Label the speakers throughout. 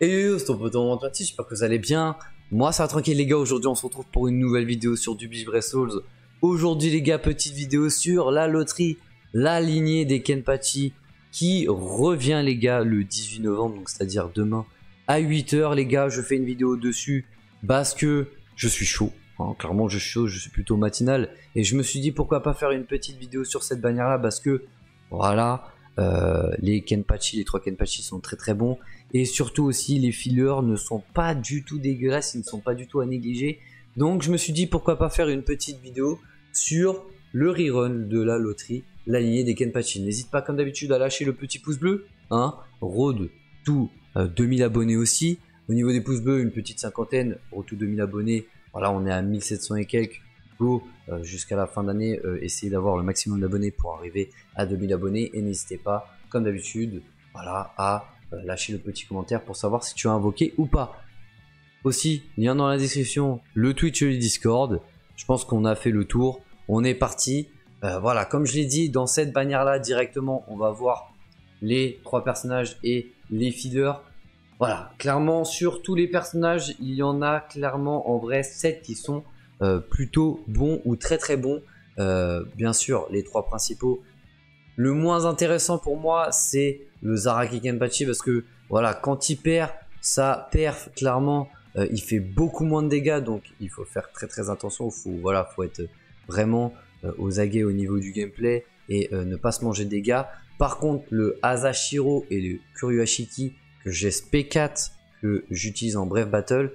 Speaker 1: Et c'est ton pote en j'espère que vous allez bien. Moi ça va tranquille les gars, aujourd'hui on se retrouve pour une nouvelle vidéo sur du Beach Souls. Aujourd'hui les gars, petite vidéo sur la loterie, la lignée des Kenpachi qui revient les gars le 18 novembre, donc c'est-à-dire demain à 8h les gars, je fais une vidéo dessus parce que je suis chaud. Hein. clairement je suis chaud, je suis plutôt matinal et je me suis dit pourquoi pas faire une petite vidéo sur cette bannière là parce que voilà, euh, les Kenpachi, les trois Kenpachi sont très très bons. Et surtout aussi, les fillers ne sont pas du tout dégueulasses, ils ne sont pas du tout à négliger. Donc je me suis dit pourquoi pas faire une petite vidéo sur le rerun de la loterie, la lignée des Kenpachi. N'hésite pas comme d'habitude à lâcher le petit pouce bleu. Hein Road tout 2000 abonnés aussi. Au niveau des pouces bleus, une petite cinquantaine. Road tout 2000 abonnés. Voilà, on est à 1700 et quelques. Euh, jusqu'à la fin d'année, euh, essayez d'avoir le maximum d'abonnés pour arriver à 2000 abonnés. Et n'hésitez pas, comme d'habitude, voilà, à euh, lâcher le petit commentaire pour savoir si tu as invoqué ou pas. Aussi, lien dans la description, le Twitch et le Discord. Je pense qu'on a fait le tour. On est parti. voilà, comme je l'ai dit, dans cette bannière-là, directement, on va voir les trois personnages et les feeders. Voilà, clairement, sur tous les personnages, il y en a clairement en vrai 7 qui sont plutôt bons ou très très bons. Euh, bien sûr, les trois principaux. Le moins intéressant pour moi, c'est le Zaraki Kenpachi parce que voilà, quand il perd, ça perf clairement, euh, il fait beaucoup moins de dégâts, donc il faut faire très très attention. Faut voilà, faut être vraiment aux aguets au niveau du gameplay et ne pas se manger de dégâts. Par contre, le Asashiro et le Kuryuashiki que j'ai SP4 que j'utilise en bref battle,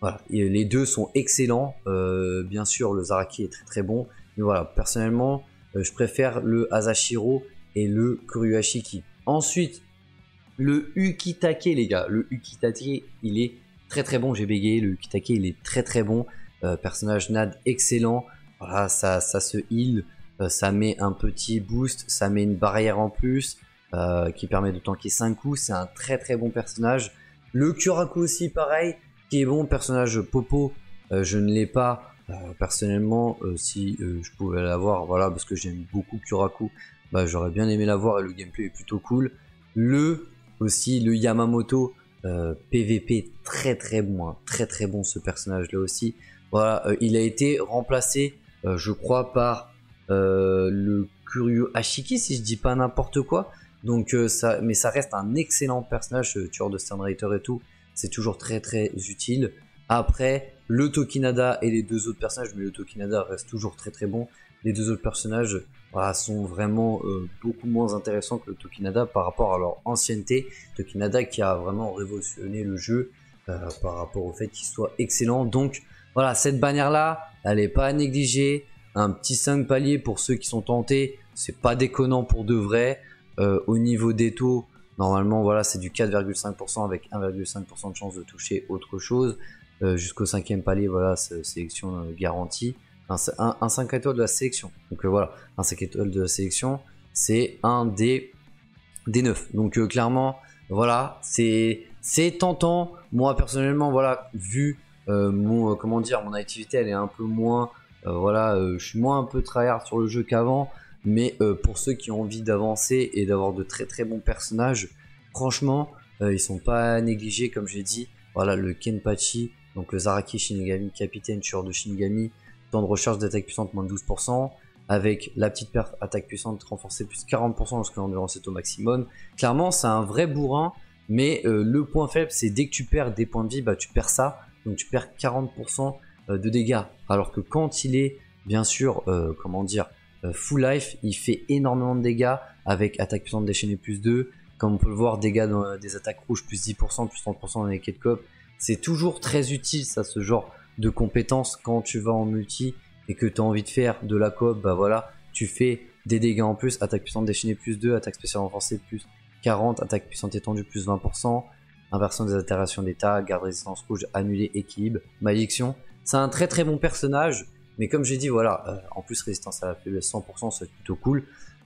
Speaker 1: voilà, les deux sont excellents. Euh, bien sûr, le Zaraki est très très bon. Mais voilà, personnellement, euh, je préfère le Asashiro et le Kuryuashiki. Ensuite, le Ukitake, les gars. Le Ukitake, il est très très bon. J'ai bégayé. Le Ukitake, il est très très bon. Euh, personnage NAD excellent. Voilà, ça, ça se heal. ça met un petit boost. Ça met une barrière en plus. qui permet de tanker 5 coups. C'est un très très bon personnage. Le Kuraku aussi, pareil qui est bon. Personnage Popo, euh, je ne l'ai pas. Euh, personnellement, euh, si je pouvais l'avoir, voilà, parce que j'aime beaucoup Kuraku, bah, j'aurais bien aimé l'avoir et le gameplay est plutôt cool. Le aussi, le Yamamoto PVP très très bon, hein. très très bon ce personnage là aussi. Voilà, il a été remplacé, je crois, par le Curieux Ashiki, si je dis pas n'importe quoi. Donc ça, mais ça reste un excellent personnage, tueur de Raider et tout c'est toujours très très utile. Après, le Tokinada et les deux autres personnages, mais le Tokinada reste toujours très très bon. Les deux autres personnages sont vraiment euh, beaucoup moins intéressants que le Tokinada par rapport à leur ancienneté. Tokinada qui a vraiment révolutionné le jeu euh, par rapport au fait qu'il soit excellent. Donc voilà, cette bannière là, elle n'est pas à négliger. Un petit 5 paliers pour ceux qui sont tentés, c'est pas déconnant pour de vrai. Euh, au niveau des taux, Normalement, voilà, c'est du 4,5% avec 1,5% de chance de toucher autre chose. Euh, jusqu'au cinquième palier, voilà, sélection euh, garantie. Un, 5 étoiles de la sélection. Donc euh, voilà, un 5 étoiles de la sélection, c'est un des, des 9. Donc clairement, voilà, c'est tentant. Moi personnellement, voilà, vu mon comment dire, mon activité, elle est un peu moins, voilà, je suis moins un peu tryhard sur le jeu qu'avant. Mais euh, pour ceux qui ont envie d'avancer et d'avoir de très très bons personnages, franchement, euh, ils sont pas négligés comme j'ai dit. Voilà le Kenpachi, donc le Zaraki Shinigami, capitaine tueur de Shinigami, temps de recharge d'attaque puissante moins de 12%, avec la petite perte attaque puissante renforcée plus 40% lorsque l'endurance est au maximum. Clairement, c'est un vrai bourrin, mais euh, le point faible, c'est dès que tu perds des points de vie, bah tu perds ça, donc tu perds 40% de dégâts. Alors que quand il est, bien sûr, comment dire, euh, full life, il fait énormément de dégâts avec attaque puissante déchaînée plus 2. Comme on peut le voir, dégâts euh, des attaques rouges plus 10%, plus 30% dans les cop. C'est toujours très utile ça, ce genre de compétences quand tu vas en multi et que tu as envie de faire de la coop, bah voilà, tu fais des dégâts en plus, attaque puissante déchaînée plus 2, attaque spéciale renforcée plus 40, attaque puissante étendue plus 20%, inversion des altérations d'état, garde résistance rouge, annulé, équilibre, malédiction. C'est un très très bon personnage mais comme j'ai dit, voilà, euh, en plus résistance à la faiblesse 100%, c'est plutôt cool.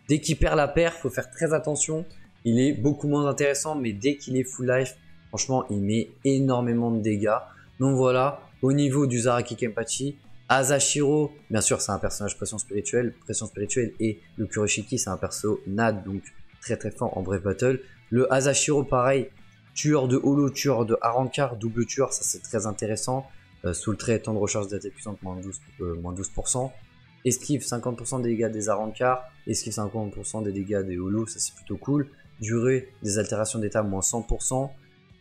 Speaker 1: Dès qu'il perd la paire, faut faire très attention. Il est beaucoup moins intéressant, mais dès qu'il est full life, franchement, il met énormément de dégâts. Donc voilà, au niveau du Zaraki Kenpachi, Asashiro, bien sûr, c'est un personnage pression spirituelle, pression spirituelle, et le Kuroshiki, c'est un perso NAD, donc très très fort en bref battle. Le Asashiro, pareil, Tueur de holo, tueur de Arankar, double tueur, ça c'est très intéressant. Sous le trait, temps de recharge d'attaque puissante, moins 12%. moins 12%. Esquive 50% des dégâts des Arankar, esquive 50% des dégâts des holo, ça c'est plutôt cool. Durée des altérations d'état, moins 100%.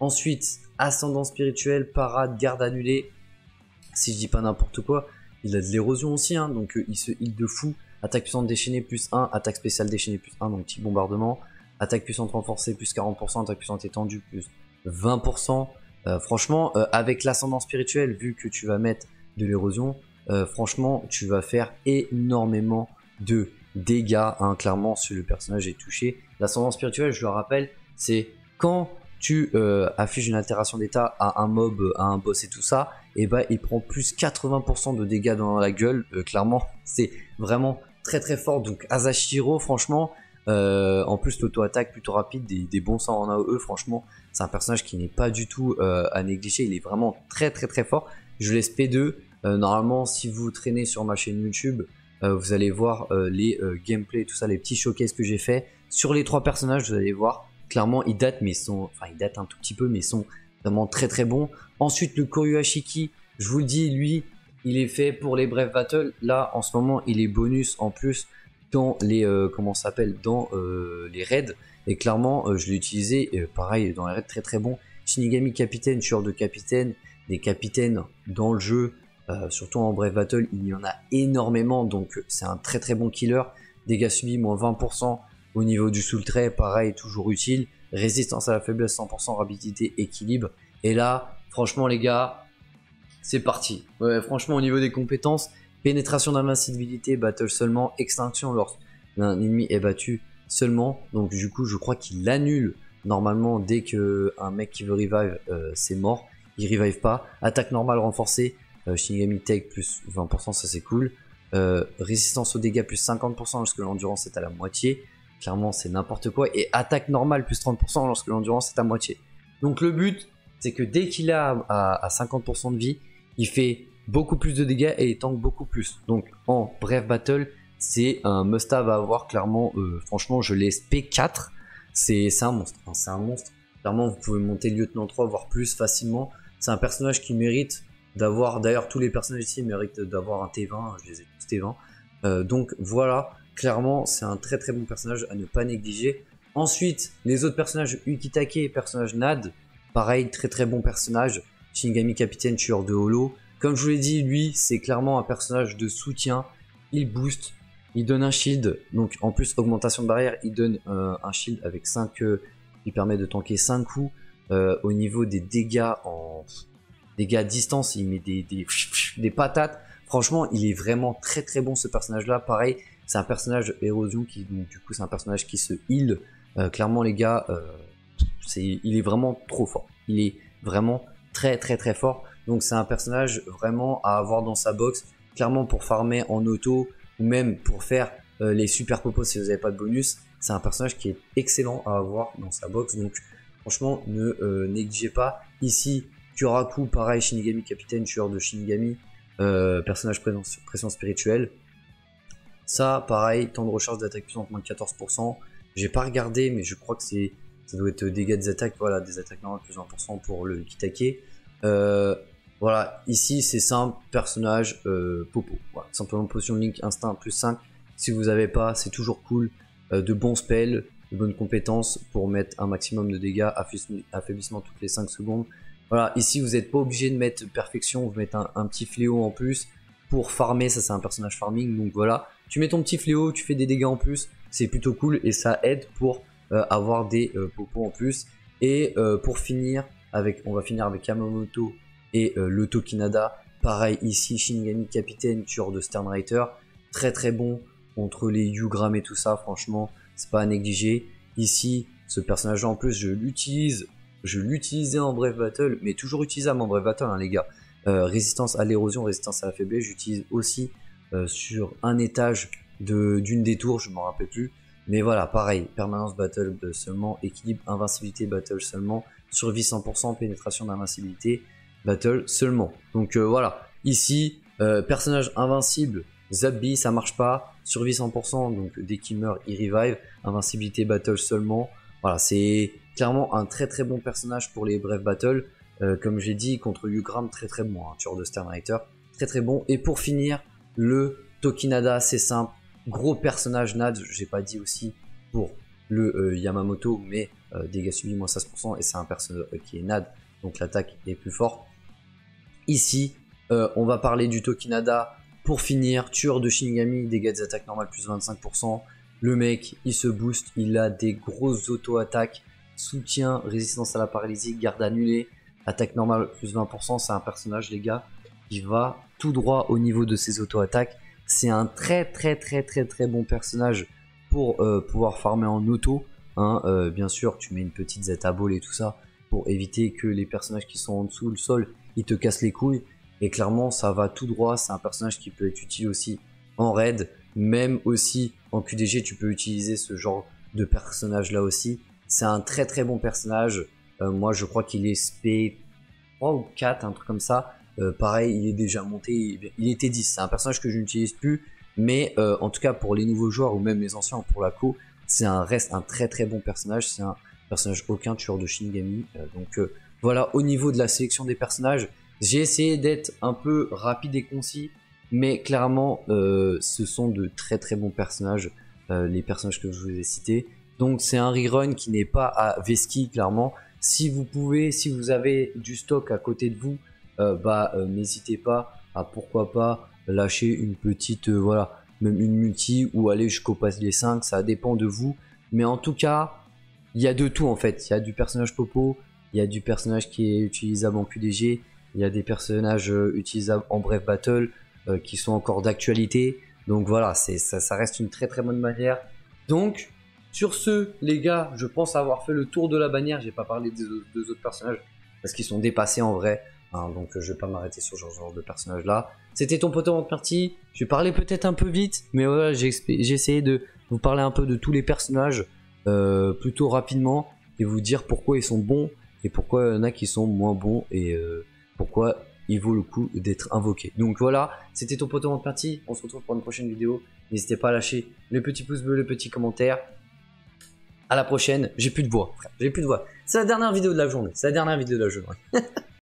Speaker 1: Ensuite, ascendant spirituel, parade, garde annulée. Si je dis pas n'importe quoi, il a de l'érosion aussi, hein, donc euh, il se heal de fou. Attaque puissante déchaînée plus 1, attaque spéciale déchaînée plus 1, donc petit bombardement. Attaque puissante renforcée plus 40%, attaque puissante étendue plus 20%. Euh, franchement, euh, avec l'ascendant spirituel, vu que tu vas mettre de l'érosion, franchement, tu vas faire énormément de dégâts. Hein, clairement, si le personnage est touché. L'ascendant spirituel, je le rappelle, c'est quand tu euh, affiches une altération d'état à un mob, à un boss et tout ça, et bah il prend plus 80% de dégâts dans la gueule. Euh, clairement, c'est vraiment très très fort. Donc Azashiro, franchement, euh, en plus l'auto-attaque plutôt rapide, des, bons sangs en AOE, franchement, c'est un personnage qui n'est pas du tout à négliger. Il est vraiment très très très fort. Je laisse P2. normalement, si vous traînez sur ma chaîne YouTube, vous allez voir les gameplays, tout ça, les petits showcases que j'ai fait sur les trois personnages. Vous allez voir clairement, ils datent, mais sont, enfin, ils datent un tout petit peu, mais ils sont vraiment très très bons. Ensuite, le Koryu Ashiki, je vous le dis, lui, il est fait pour les bref battles. Là, en ce moment, il est bonus en plus les, euh, comment s'appelle, dans euh, les raids. Et clairement, euh, je l'ai utilisé, pareil, dans les raids très très bon. Shinigami capitaine, tueur de capitaine, des capitaines dans le jeu, surtout en bref battle, il y en a énormément, donc c'est un très très bon killer. Dégâts subis, moins 20%. Au niveau du sous trait, pareil, toujours utile. Résistance à la faiblesse, 100%, rapidité, équilibre. Et là, franchement, les gars, c'est parti. Franchement, au niveau des compétences, pénétration d'invincibilité, battle seulement, extinction lorsqu'un ennemi est battu seulement. Donc, du coup, je crois qu'il annule normalement dès que un mec qui veut revive, euh, c'est mort. Il revive pas. Attaque normale renforcée, euh, Shinigami Take plus 20%, ça c'est cool. Euh, résistance aux dégâts plus 50% lorsque l'endurance est à la moitié. Clairement, c'est n'importe quoi. Et attaque normale plus 30% lorsque l'endurance est à moitié. Donc le but, c'est que dès qu'il a à, 50% de vie, il fait beaucoup plus de dégâts et il tank beaucoup plus. Donc en bref battle, c'est un must-have à avoir clairement. Euh, franchement, je l'ai P4. C'est un monstre. c'est un monstre. Clairement, vous pouvez monter lieutenant 3, voire plus facilement. C'est un personnage qui mérite d'avoir. D'ailleurs, tous les personnages ici méritent d'avoir un T20. Je les ai tous T20. Euh, donc voilà. Clairement, c'est un très très bon personnage à ne pas négliger. Ensuite, les autres personnages, Ukitake, personnage Nad, pareil, très très bon personnage. Shinigami capitaine, tueur de holo. Comme je vous l'ai dit, lui, c'est clairement un personnage de soutien. Il booste, il donne un shield. Donc en plus, augmentation de barrière, il donne euh, un shield avec 5... Euh, il permet de tanker 5 coups. Euh, au niveau des dégâts en dégâts à distance, il met des, patates. Franchement, il est vraiment très très bon ce personnage-là. Pareil, c'est un personnage érosion qui, du coup, c'est un personnage qui se heal. Euh, clairement, les gars, il est vraiment trop fort. Il est vraiment très très très fort. Donc, c'est un personnage vraiment à avoir dans sa box. Clairement, pour farmer en auto ou même pour faire euh, les super popos si vous n'avez pas de bonus, c'est un personnage qui est excellent à avoir dans sa box. Donc, franchement, ne négligez pas. Ici, Kuraku, pareil, Shinigami capitaine, tueur de Shinigami, personnage pression spirituelle. Ça, pareil, temps de recharge d'attaque puissante moins de 14%. J'ai pas regardé, mais je crois que c'est ça doit être dégâts des attaques, voilà, des attaques normales plus 1% pour le Kitake. Euh, voilà, ici c'est simple, personnage euh, Popo. Simplement potion Link instinct plus 5. Si vous avez pas, c'est toujours cool. Euh, de bons spells, de bonnes compétences pour mettre un maximum de dégâts, affaiblissement toutes les 5 secondes. Voilà, ici vous n'êtes pas obligé de mettre perfection, vous mettez un, petit fléau en plus pour farmer, ça c'est un personnage farming, donc voilà. Tu mets ton petit fléau, tu fais des dégâts en plus, c'est plutôt cool et ça aide pour euh, avoir des popos en plus. Et pour finir, on va finir avec Yamamoto et le Tokinada. Pareil ici, Shinigami Capitaine, tueur de Sternreiter. Très très bon contre les Yugram et tout ça, franchement, c'est pas à négliger. Ici, ce personnage en plus, je l'utilise, je l'utilisais en Brave Battle, mais toujours utilisable en Brave Battle, hein, les gars. résistance à l'érosion, résistance à la faiblesse, j'utilise aussi euh, sur un étage d'une des tours, je m'en rappelle plus. Mais voilà, pareil, permanence battle seulement, équilibre, invincibilité battle seulement, survie 100%, pénétration d'invincibilité battle seulement. Donc euh, voilà, ici, euh, personnage invincible, Zabbi, ça marche pas, survie 100%, donc dès qu'il meurt, il revive, invincibilité battle seulement. Voilà, c'est clairement un très très bon personnage pour les bref battles. Euh, comme j'ai dit, contre Ugram, très très bon, un tueur de Sternrider, très très bon. Et pour finir, le Tokinada, c'est simple, gros personnage Nad, j'ai pas dit aussi pour le euh, Yamamoto, mais euh, dégâts subis moins 16%, et c'est un personnage qui est Nad, donc l'attaque est plus forte. Ici, on va parler du Tokinada. Pour finir, tueur de Shinigami, dégâts d'attaque normale plus 25%. Le mec, il se booste, il a des grosses auto-attaques, soutien, résistance à la paralysie, garde annulée, Attaque normale plus 20%, c'est un personnage, les gars, qui va tout droit au niveau de ses auto-attaques. C'est un très très très très très bon personnage pour euh, pouvoir farmer en auto. Hein. Euh, bien sûr, tu mets une petite zeta ball et tout ça pour éviter que les personnages qui sont en dessous le sol, ils te cassent les couilles. Et clairement, ça va tout droit. C'est un personnage qui peut être utile aussi en raid, même aussi en QDG. Tu peux utiliser ce genre de personnage là aussi. C'est un très très bon personnage. Euh, moi, je crois qu'il est SP 3 ou 4, un truc comme ça. Euh, pareil, il est déjà monté. Il était 10. C'est un personnage que je n'utilise plus. Mais euh, en tout cas, pour les nouveaux joueurs ou même les anciens pour la co, c'est un reste un très très bon personnage. C'est un personnage aucun tueur de Shinigami. donc voilà, au niveau de la sélection des personnages, j'ai essayé d'être un peu rapide et concis. Mais clairement, ce sont de très très bons personnages, les personnages que je vous ai cités. Donc c'est un rerun qui n'est pas à Veski, clairement. Si vous pouvez, si vous avez du stock à côté de vous, euh, bah euh, n'hésitez pas à pourquoi pas lâcher une petite, euh, voilà, même une multi ou aller jusqu'au pass les 5, ça dépend de vous. Mais en tout cas, il y a de tout en fait. Il y a du personnage popo, il y a du personnage qui est utilisable en QDG, il y a des personnages utilisables en bref battle qui sont encore d'actualité. Donc voilà, c'est ça, reste une très très bonne manière. Donc sur ce, les gars, je pense avoir fait le tour de la bannière. J'ai pas parlé des deux autres personnages parce qu'ils sont dépassés en vrai. Hein, donc je vais pas m'arrêter sur ce genre de personnage là. C'était ton poteau en partie. Je parler peut-être un peu vite, mais voilà, j'ai essayé de vous parler un peu de tous les personnages euh, plutôt rapidement et vous dire pourquoi ils sont bons et pourquoi il y en a qui sont moins bons et euh, pourquoi il vaut le coup d'être invoqué. Donc voilà, c'était ton poteau en partie. On se retrouve pour une prochaine vidéo. N'hésitez pas à lâcher le petit pouce bleu, le petit commentaire. À la prochaine. J'ai plus de voix. J'ai plus de voix. C'est la dernière vidéo de la journée. C'est la dernière vidéo de la journée.